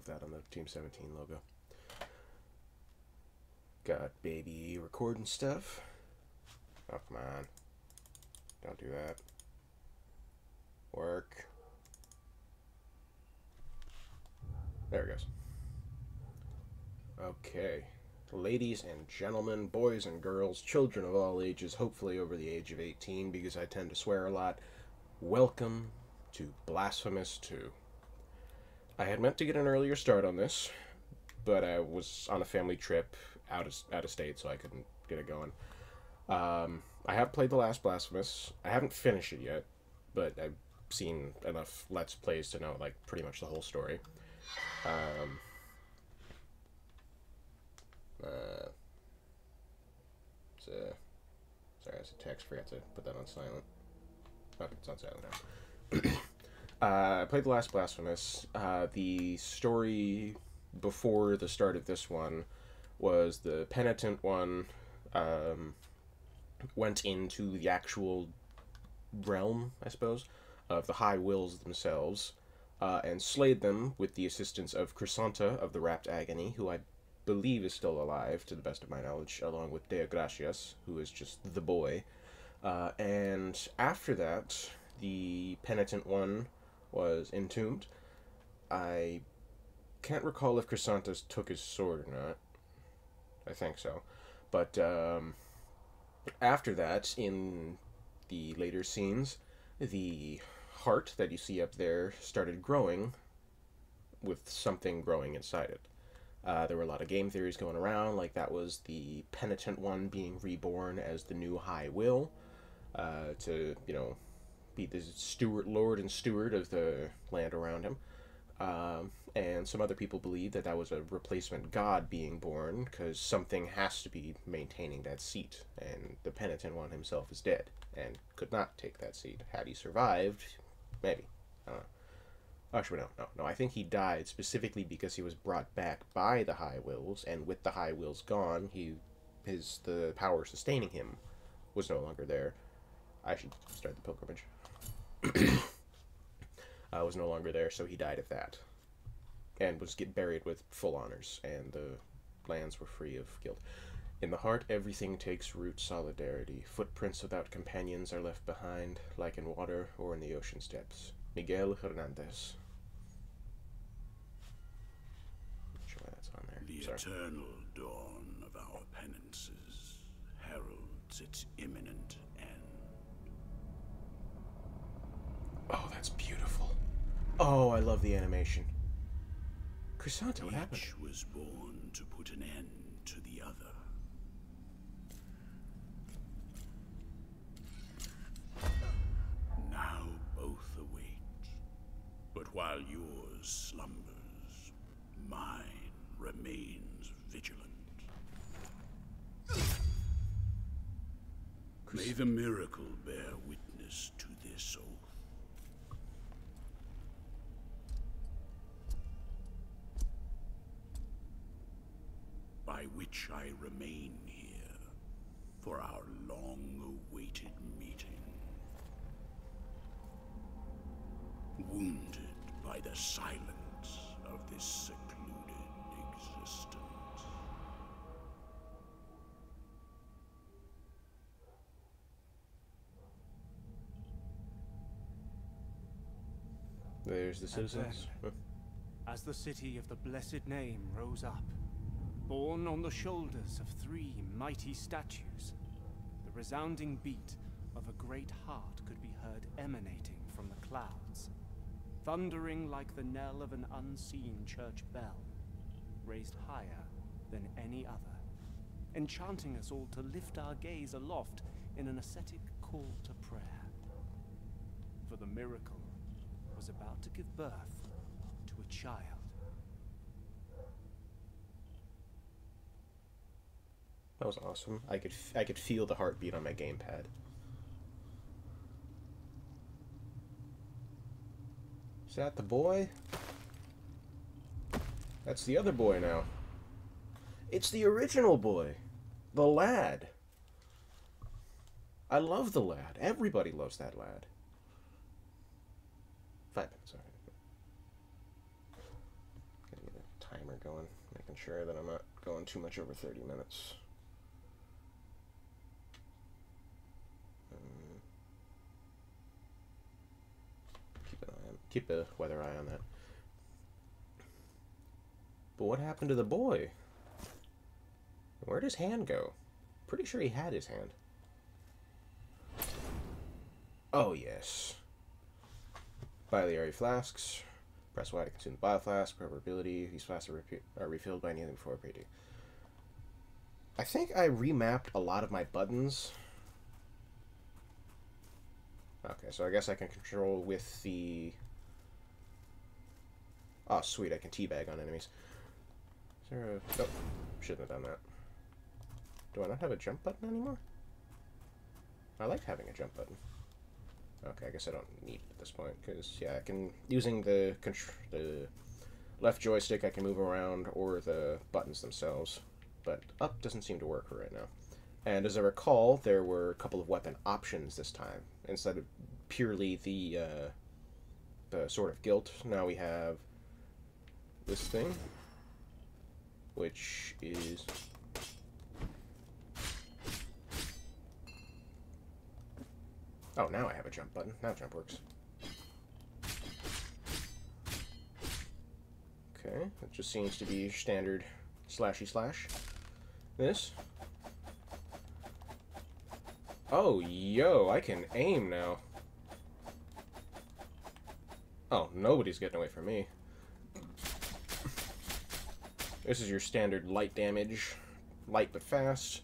love that on the Team 17 logo. Got baby recording stuff. Oh, come on. Don't do that. Work. There it goes. Okay. Ladies and gentlemen, boys and girls, children of all ages, hopefully over the age of 18 because I tend to swear a lot, welcome to Blasphemous 2. I had meant to get an earlier start on this, but I was on a family trip out of, out of state, so I couldn't get it going. Um, I have played the last Blasphemous. I haven't finished it yet, but I've seen enough Let's Plays to know, like, pretty much the whole story. Um, uh, it's a, sorry, it's a text. Forgot to put that on silent. Okay, it's on silent now. uh, I played the last Blasphemous. Uh, the story before the start of this one was the penitent one um, went into the actual realm, I suppose, of the High Wills themselves, uh, and slayed them with the assistance of Crisanta of the Wrapped Agony, who I believe is still alive, to the best of my knowledge, along with Deogracias, who is just the boy. Uh, and after that, the penitent one was entombed. I can't recall if Crisantas took his sword or not. I think so. But um, after that, in the later scenes, the heart that you see up there started growing with something growing inside it. Uh, there were a lot of game theories going around, like that was the penitent one being reborn as the new High Will, uh, to, you know, be the steward, lord and steward of the land around him. Um, and some other people believe that that was a replacement god being born because something has to be maintaining that seat, and the penitent one himself is dead and could not take that seat. Had he survived, maybe. I don't know. Actually, no, no, no. I think he died specifically because he was brought back by the High Wills, and with the High Wills gone, he, his the power sustaining him, was no longer there. I should start the pilgrimage. uh, was no longer there, so he died of that, and was get buried with full honors, and the lands were free of guilt. In the heart, everything takes root solidarity. Footprints without companions are left behind, like in water or in the ocean steps. Miguel Hernandez. Sure that's on there. The Sorry. eternal dawn of our penances heralds its imminent end. Oh, that's beautiful. Oh, I love the animation. Crisanta, what happened? Each was born to put an end to the other. Now both await. But while yours slumbers, mine remains vigilant. May the miracle bear witness to this oath. by which I remain here for our long-awaited meeting. Wounded by the silence of this secluded existence. There's the citizens. then- As the city of the blessed name rose up, borne on the shoulders of three mighty statues, the resounding beat of a great heart could be heard emanating from the clouds, thundering like the knell of an unseen church bell, raised higher than any other, enchanting us all to lift our gaze aloft in an ascetic call to prayer. For the miracle was about to give birth to a child. That was awesome. I could I could feel the heartbeat on my gamepad. Is that the boy? That's the other boy now. It's the original boy. The lad. I love the lad. Everybody loves that lad. Five minutes, alright. Gotta get a timer going, making sure that I'm not going too much over 30 minutes. Um, keep a weather eye on that. But what happened to the boy? Where'd his hand go? Pretty sure he had his hand. Oh, yes. Biliary flasks. Press Y to consume the Bile Flask. Probability. These flasks are, are refilled by kneeling before operating. I think I remapped a lot of my buttons. Okay, so I guess I can control with the... Oh, sweet, I can teabag on enemies. Is there a... Oh, shouldn't have done that. Do I not have a jump button anymore? I like having a jump button. Okay, I guess I don't need it at this point, because, yeah, I can... Using the, the left joystick, I can move around, or the buttons themselves. But up doesn't seem to work right now. And as I recall, there were a couple of weapon options this time. Instead of purely the, uh, the Sword of Guilt, now we have this thing, which is... Oh, now I have a jump button. Now jump works. Okay, it just seems to be standard slashy slash. This. Oh, yo, I can aim now. Oh, nobody's getting away from me. This is your standard light damage. Light but fast.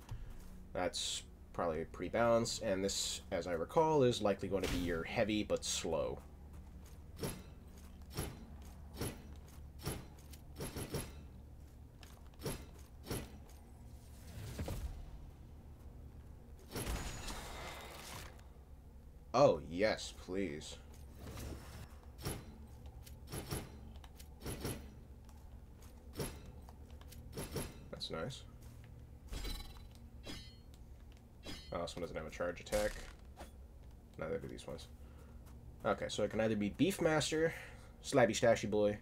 That's probably pretty balanced. And this, as I recall, is likely going to be your heavy but slow. Oh, yes, please. Nice. Oh, this one doesn't have a charge attack. Neither do these ones. Okay, so I can either be Beefmaster, Slabby Stashy Boy,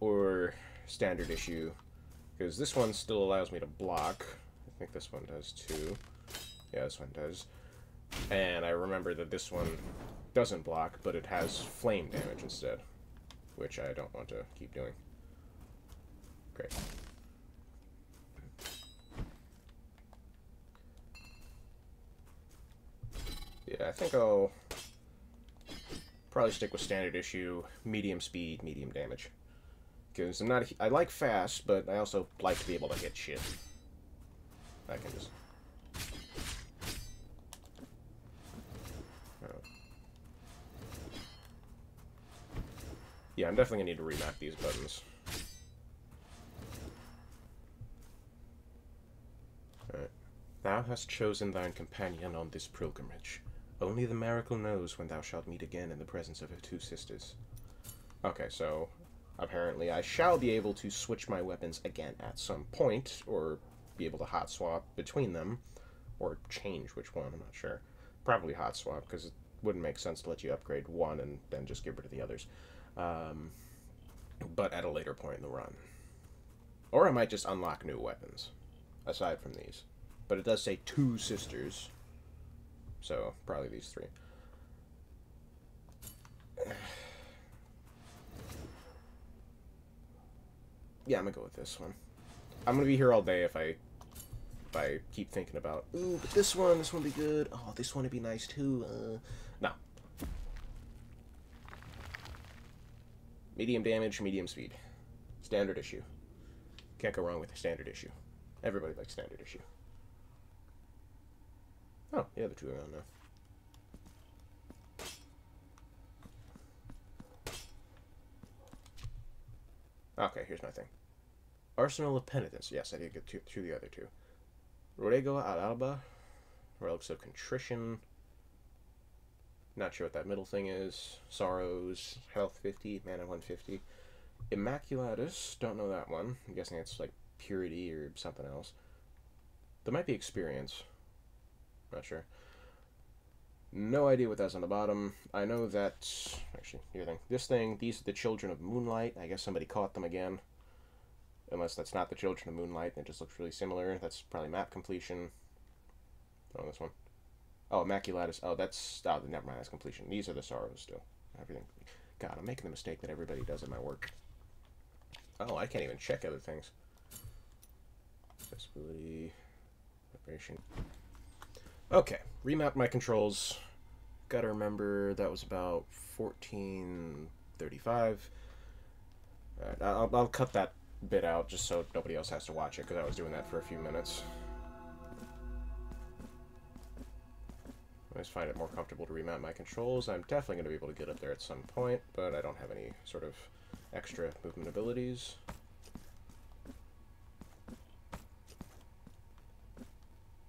or Standard Issue. Because this one still allows me to block. I think this one does too. Yeah, this one does. And I remember that this one doesn't block, but it has flame damage instead. Which I don't want to keep doing. Great. Think I'll probably stick with standard issue, medium speed, medium damage. Because I'm not, I like fast, but I also like to be able to hit shit. I can just. Yeah, I'm definitely gonna need to remap these buttons. Alright. Thou hast chosen thine companion on this pilgrimage. Only the miracle knows when thou shalt meet again in the presence of her two sisters. Okay, so apparently I shall be able to switch my weapons again at some point, or be able to hot swap between them, or change which one, I'm not sure. Probably hot swap, because it wouldn't make sense to let you upgrade one and then just get rid of the others. Um, but at a later point in the run. Or I might just unlock new weapons, aside from these. But it does say two sisters, so, probably these three. Yeah, I'm gonna go with this one. I'm gonna be here all day if I if I keep thinking about ooh, but this one, this one would be good. Oh, this one would be nice too. Uh, no. Medium damage, medium speed. Standard issue. Can't go wrong with a standard issue. Everybody likes standard issue. Oh, yeah, the two around now. Okay, here's my thing. Arsenal of Penitence. Yes, I did get to, to the other two. Ruego al Alba. Relics of Contrition. Not sure what that middle thing is. Sorrows. Health 50. Mana 150. Immaculatus. Don't know that one. I'm guessing it's like Purity or something else. There might be Experience. Not sure. No idea what that's on the bottom. I know that actually here thing. This thing, these are the children of moonlight. I guess somebody caught them again. Unless that's not the Children of Moonlight it just looks really similar. That's probably map completion. Oh, this one. Oh, Immaculatus. Oh, that's... Oh, never mind. That's completion. These are the sorrows still. Everything. God, I'm making the mistake that everybody does in my work. Oh, I can't even check other things. Accessibility. Vibration. Okay. Remap my controls. Gotta remember that was about 1435. Alright, I'll, I'll cut that bit out just so nobody else has to watch it because I was doing that for a few minutes. I just find it more comfortable to remap my controls. I'm definitely going to be able to get up there at some point, but I don't have any sort of extra movement abilities.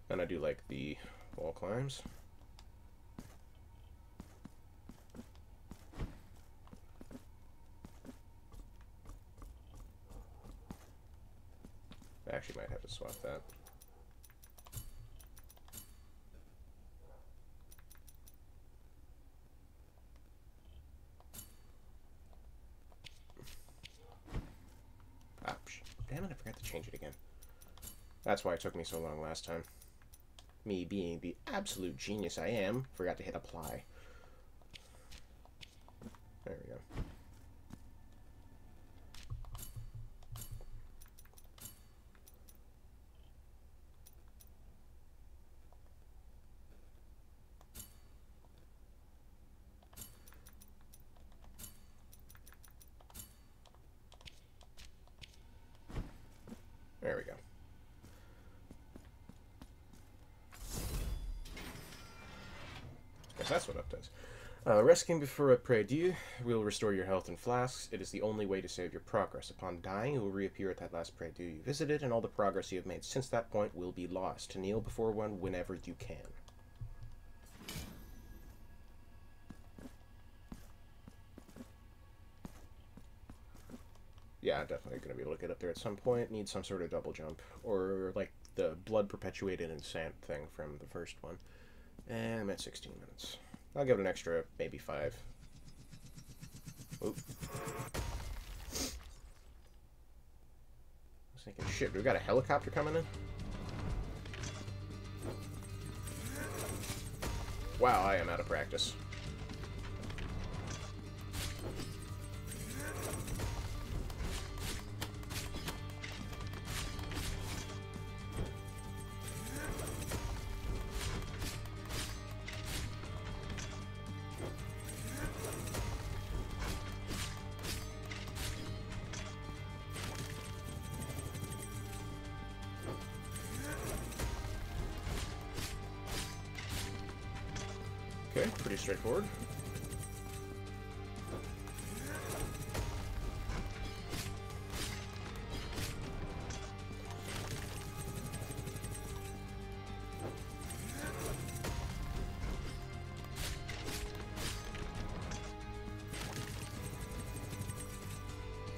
And I do like the wall climbs. I actually might have to swap that. Ah, damn it, I forgot to change it again. That's why it took me so long last time. Me being the absolute genius I am, forgot to hit apply. There we go. There we go. That's what up does. Uh, resting before a Prie-Dieu will restore your health in flasks. It is the only way to save your progress. Upon dying, you will reappear at that last Prie-Dieu you visited, and all the progress you have made since that point will be lost. Kneel before one whenever you can. Yeah, definitely going to be able to get up there at some point. Need some sort of double jump. Or, like, the blood perpetuated enchant thing from the first one. And I'm at 16 minutes. I'll give it an extra, maybe five. Oop. I was thinking, shit, we got a helicopter coming in? Wow, I am out of practice.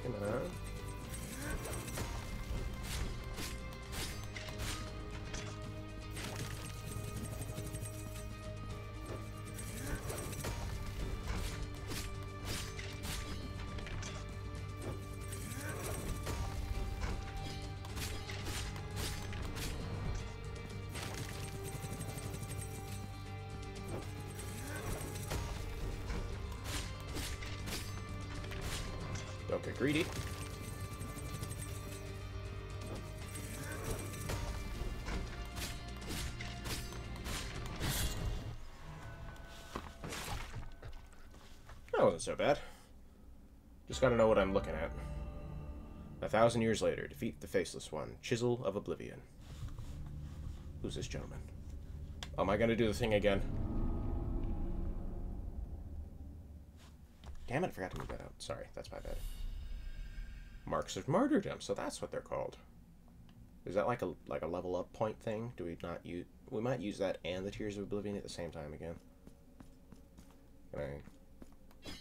Come on. Greedy. That wasn't so bad. Just gotta know what I'm looking at. A thousand years later, defeat the Faceless One, Chisel of Oblivion. Who's this gentleman? Oh, am I gonna do the thing again? Damn it, I forgot to move that out. Sorry, that's my bad. Marks of Martyrdom, so that's what they're called. Is that like a like a level up point thing? Do we not use we might use that and the Tears of Oblivion at the same time again? Can I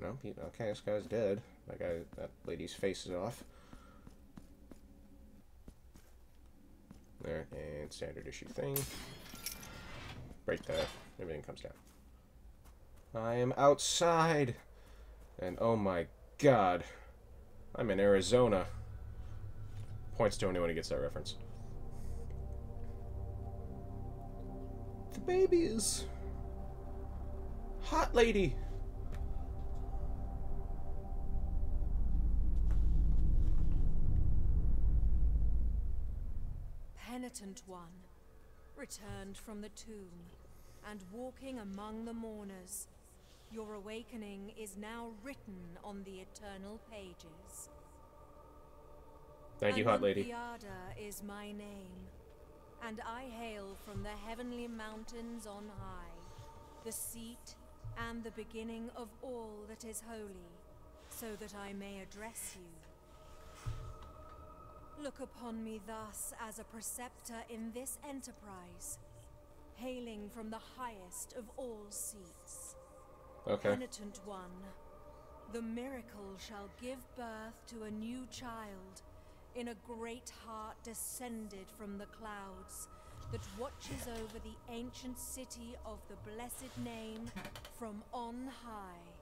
No, okay, this guy's dead. That guy that lady's face is off. There, and standard issue thing. Break that. Everything comes down. I am outside. And oh my god. I'm in Arizona. Points to anyone who gets that reference. The baby is hot lady. Penitent one, returned from the tomb, and walking among the mourners. Your awakening is now written on the eternal pages. Thank you, hot lady. Anuntiada is my name, and I hail from the heavenly mountains on high, the seat and the beginning of all that is holy, so that I may address you. Look upon me thus as a preceptor in this enterprise, hailing from the highest of all seats. Okay. Penitent one, the miracle shall give birth to a new child in a great heart descended from the clouds that watches over the ancient city of the blessed name from on high.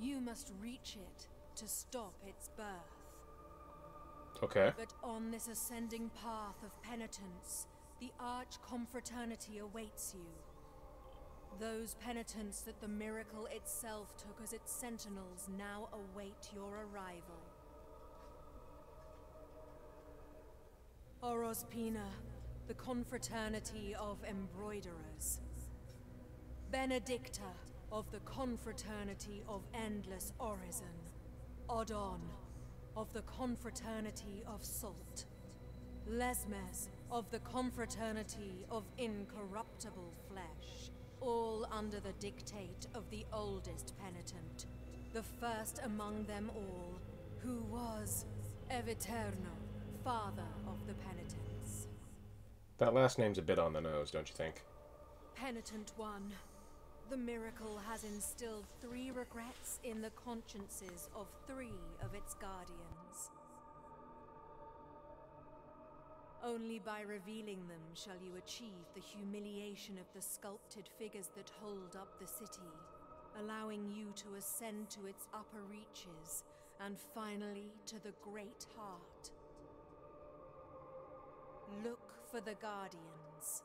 You must reach it to stop its birth. Okay. But on this ascending path of penitence, the arch confraternity awaits you. Those penitents that the miracle itself took as its sentinels now await your arrival. Orospina, the confraternity of embroiderers. Benedicta, of the confraternity of endless orison. Odon, of the confraternity of salt. Lesmes, of the confraternity of incorruptible flesh. All under the dictate of the oldest penitent, the first among them all, who was Eviterno, father of the penitents. That last name's a bit on the nose, don't you think? Penitent one, the miracle has instilled three regrets in the consciences of three of its guardians. Only by revealing them shall you achieve the humiliation of the sculpted figures that hold up the city, allowing you to ascend to its upper reaches and finally to the great heart. Look for the Guardians.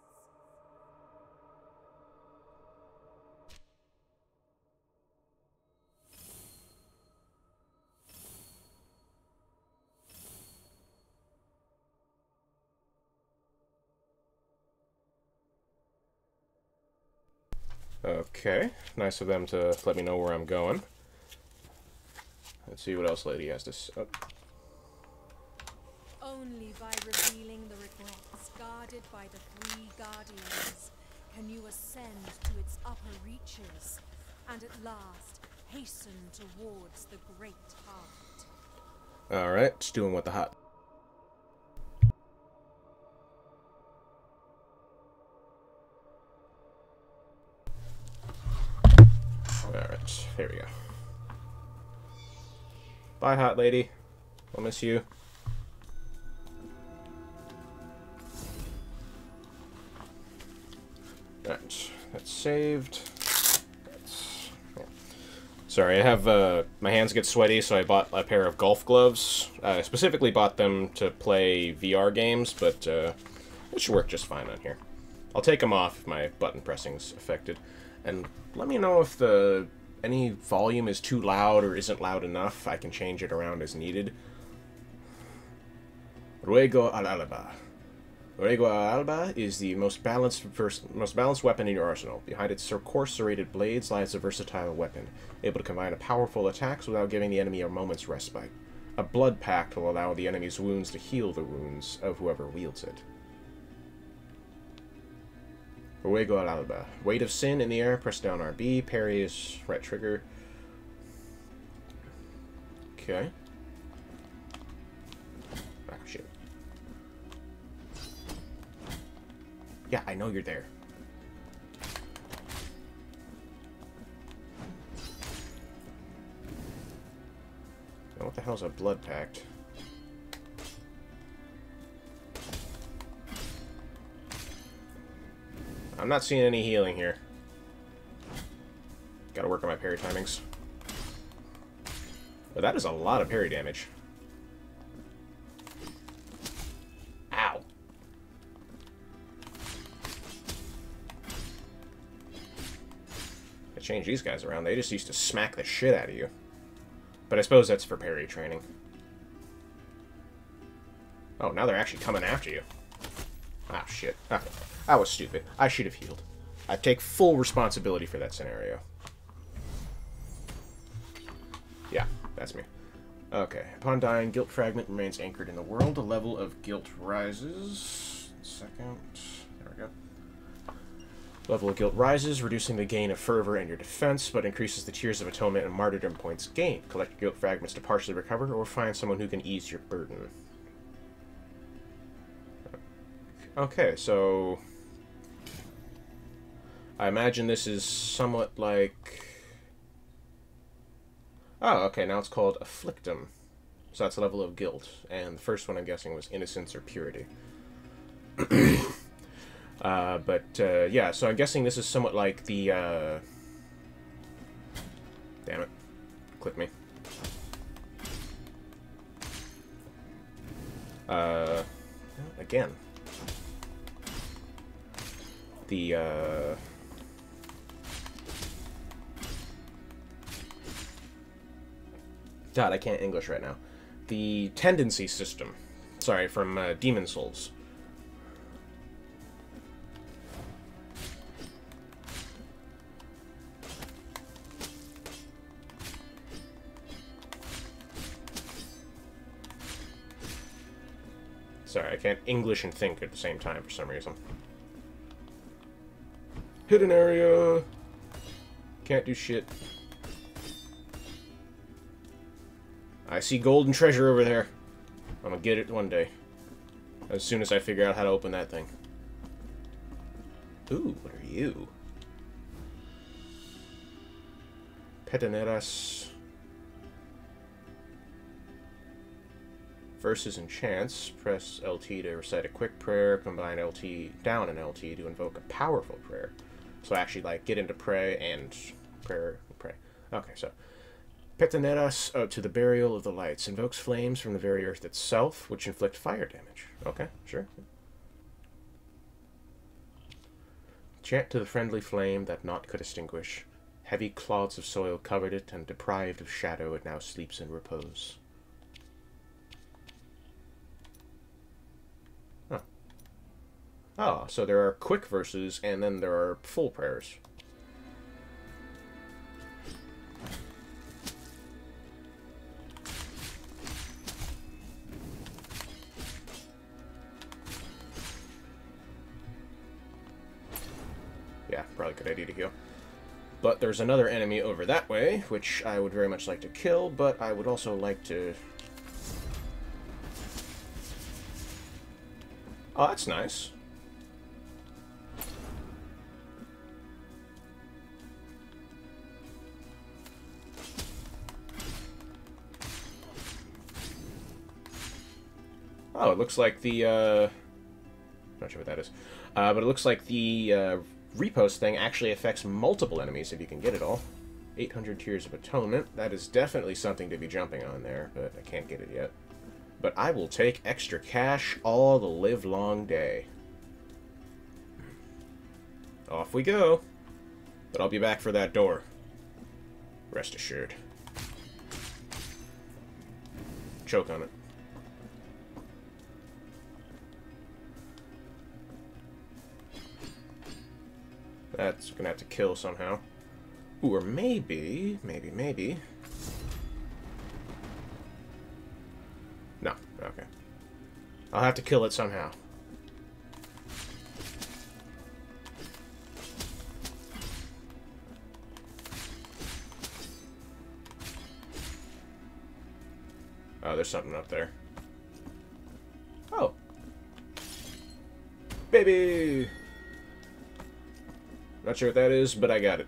Okay. Nice of them to let me know where I'm going. Let's see what else Lady has to say. Oh, Only by revealing the regrets guarded by the three guardians can you ascend to its upper reaches and at last hasten towards the great heart. Alright, just doing what the hot. Alright, here we go. Bye, hot lady. I'll miss you. Alright, that's saved. That's, yeah. Sorry, I have uh, my hands get sweaty, so I bought a pair of golf gloves. I specifically bought them to play VR games, but uh, it should work just fine on here. I'll take them off if my button pressing's affected, and let me know if the any volume is too loud or isn't loud enough. I can change it around as needed. Ruego al alba. Ruego al alba is the most balanced most balanced weapon in your arsenal. Behind its coarse serrated blades lies a versatile weapon, able to combine powerful attacks without giving the enemy a moment's respite. A blood pact will allow the enemy's wounds to heal the wounds of whoever wields it. Ruego al alba. Weight of sin in the air, press down RB, parry is right trigger. Okay. Ah, shit. Yeah, I know you're there. What the hell's a blood pact? I'm not seeing any healing here. Gotta work on my parry timings. But that is a lot of parry damage. Ow. I changed these guys around. They just used to smack the shit out of you. But I suppose that's for parry training. Oh, now they're actually coming after you. Ah, shit. Okay. I was stupid. I should have healed. I take full responsibility for that scenario. Yeah, that's me. Okay. Upon dying, guilt fragment remains anchored in the world. The level of guilt rises. Second. There we go. Level of guilt rises, reducing the gain of fervor and your defense, but increases the tears of atonement and martyrdom points gained. Collect guilt fragments to partially recover, or find someone who can ease your burden. Okay, so I imagine this is somewhat like. Oh, okay, now it's called Afflictum. So that's a level of guilt. And the first one I'm guessing was Innocence or Purity. uh, but, uh, yeah, so I'm guessing this is somewhat like the. Uh... Damn it. Click me. Uh. Again. The, uh. God, I can't English right now. The tendency system. Sorry, from uh, Demon's Souls. Sorry, I can't English and think at the same time for some reason. Hidden area. Can't do shit. I see golden treasure over there. I'm gonna get it one day. As soon as I figure out how to open that thing. Ooh, what are you? Peteneras. Verses and chants. Press LT to recite a quick prayer. Combine LT down and LT to invoke a powerful prayer. So I actually, like, get into pray and prayer pray. Okay, so Peteneras uh, to the burial of the lights invokes flames from the very earth itself, which inflict fire damage. Okay, sure. Chant to the friendly flame that naught could extinguish. Heavy clods of soil covered it, and deprived of shadow, it now sleeps in repose. Oh, so there are quick verses, and then there are full prayers. Yeah, probably a good idea to heal. But there's another enemy over that way, which I would very much like to kill, but I would also like to... Oh, that's nice. Oh, it looks like the, uh... Not sure what that is. Uh, but it looks like the, uh, repost thing actually affects multiple enemies if you can get it all. 800 Tears of Atonement. That is definitely something to be jumping on there, but I can't get it yet. But I will take extra cash all the live long day. Off we go. But I'll be back for that door. Rest assured. Choke on it. That's gonna have to kill somehow. Ooh, or maybe, maybe, maybe. No, okay. I'll have to kill it somehow. Oh, there's something up there. Oh. Baby! Not sure what that is, but I got it.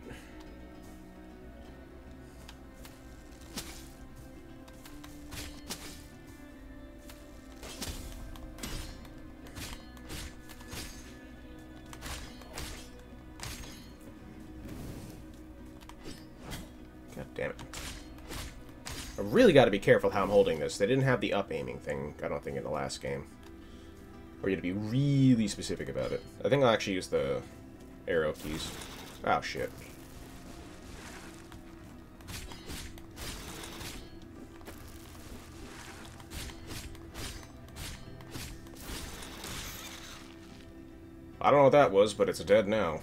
God damn it. I really got to be careful how I'm holding this. They didn't have the up aiming thing, I don't think, in the last game. Or you had to be really specific about it. I think I'll actually use the arrow keys. Oh, shit. I don't know what that was, but it's dead now.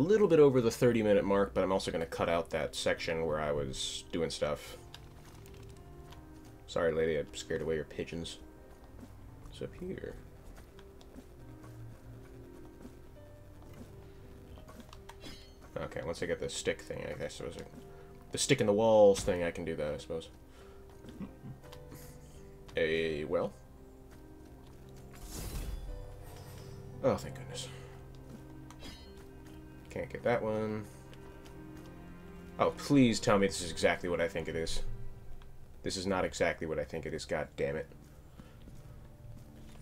Little bit over the 30 minute mark, but I'm also going to cut out that section where I was doing stuff. Sorry, lady, I scared away your pigeons. It's up here? Okay, once I get the stick thing, I guess it was a, the stick in the walls thing, I can do that, I suppose. A well. Oh, thank goodness. Can't get that one. Oh, please tell me this is exactly what I think it is. This is not exactly what I think it is, god damn it.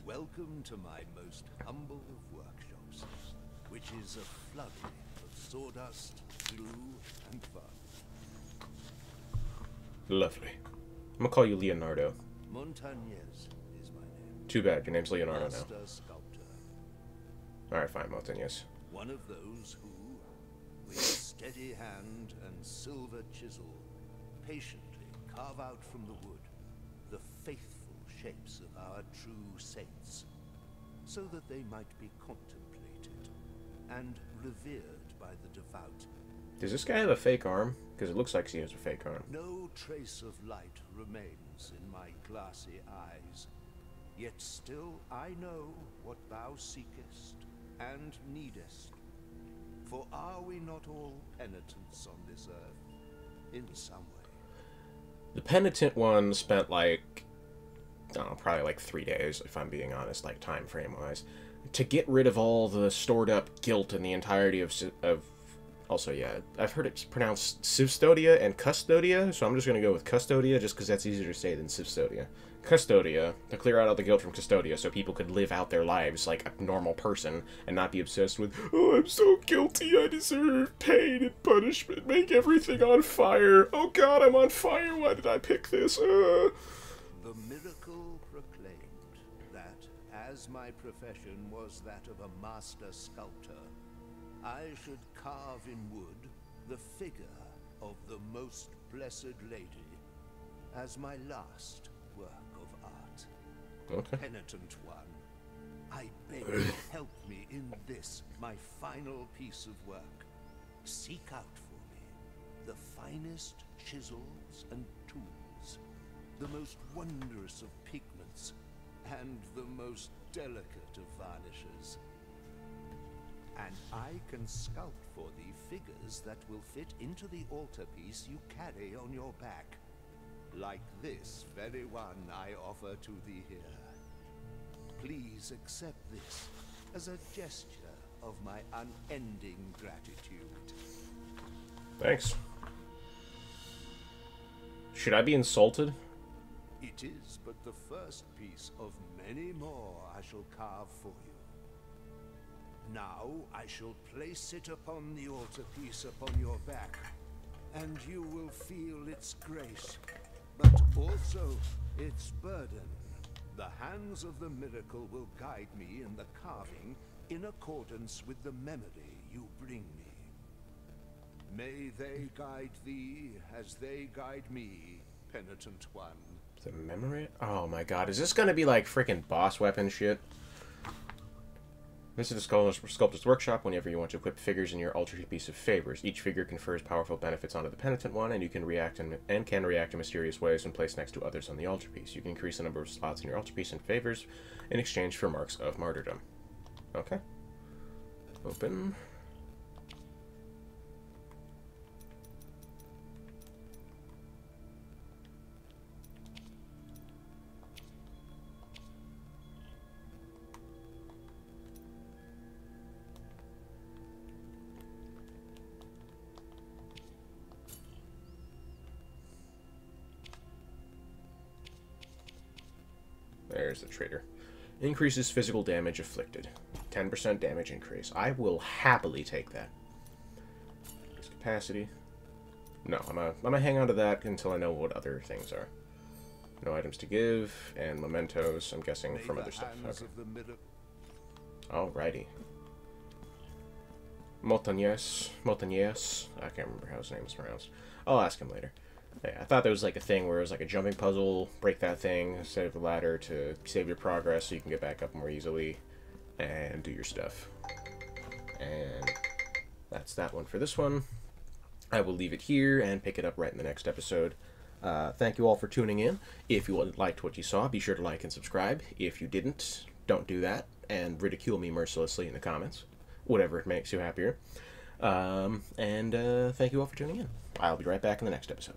Welcome to my most humble of workshops, which is a flood of sawdust, glue, and fun. Lovely. I'm gonna call you Leonardo. Montañez is my name. Too bad, your name's Leonardo now. Sculptor. Alright, fine, Montañez. One of those who, steady hand and silver chisel, patiently carve out from the wood the faithful shapes of our true saints, so that they might be contemplated and revered by the devout. Does this guy have a fake arm? Because it looks like he has a fake arm. No trace of light remains in my glassy eyes, yet still I know what thou seekest and needest. For are we not all penitents on this earth, in some way? The penitent one spent like, I don't know, probably like three days, if I'm being honest, like time frame wise, to get rid of all the stored up guilt in the entirety of of. Also, yeah, I've heard it's pronounced Civstodia and Custodia, so I'm just gonna go with Custodia just because that's easier to say than Civstodia. Custodia to clear out all the guilt from Custodia, so people could live out their lives like a normal person and not be obsessed with, oh, I'm so guilty, I deserve pain and punishment, make everything on fire. Oh God, I'm on fire. Why did I pick this? Uh. The miracle proclaimed that, as my profession was that of a master sculptor, I should carve in wood the figure of the most blessed lady as my last work. Okay. Penitent one, I beg you help me in this, my final piece of work. Seek out for me the finest chisels and tools, the most wondrous of pigments, and the most delicate of varnishes. And I can sculpt for thee figures that will fit into the altarpiece you carry on your back. Like this very one I offer to thee here. Please accept this as a gesture of my unending gratitude. Thanks. Should I be insulted? It is but the first piece of many more I shall carve for you. Now I shall place it upon the altarpiece upon your back, and you will feel its grace, but also its burden. The hands of the miracle will guide me in the carving in accordance with the memory you bring me. May they guide thee as they guide me, penitent one. The memory? Oh my god, is this gonna be like freaking boss weapon shit? Visit the Sculptor's, Workshop whenever you want to equip figures in your altarpiece of favors. Each figure confers powerful benefits onto the penitent one, and you can react in, and can react in mysterious ways when placed next to others on the altarpiece. You can increase the number of slots in your altarpiece and favors in exchange for marks of martyrdom. Okay. Open. There's the trader. Increases physical damage afflicted. 10% damage increase. I will happily take that. Capacity. No, I'm gonna, I'm gonna hang on to that until I know what other things are. No items to give, and mementos, I'm guessing, May from other stuff. Okay. Alrighty. Montañez. Montañez. I can't remember how his name is pronounced. I'll ask him later. Yeah, I thought there was like a thing where it was like a jumping puzzle, break that thing, save the ladder to save your progress so you can get back up more easily and do your stuff. And that's that one for this one. I will leave it here and pick it up right in the next episode. Uh, thank you all for tuning in. If you liked what you saw, be sure to like and subscribe. If you didn't, don't do that and ridicule me mercilessly in the comments, whatever it makes you happier. Um, and uh, thank you all for tuning in. I'll be right back in the next episode.